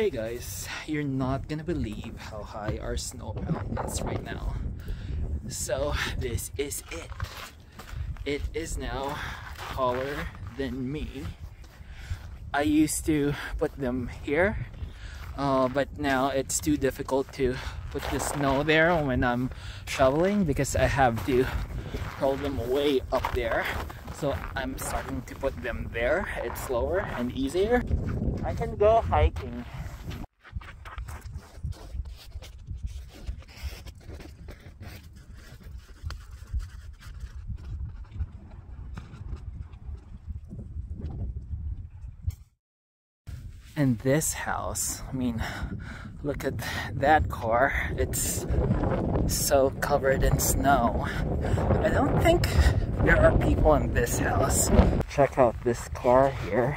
Hey guys, you're not gonna believe how high our snowmelt is right now. So this is it. It is now taller than me. I used to put them here, uh, but now it's too difficult to put the snow there when I'm shoveling because I have to roll them way up there. So I'm starting to put them there. It's slower and easier. I can go hiking and this house i mean look at that car. It's so covered in snow. I don't think there are people in this house. Check out this car here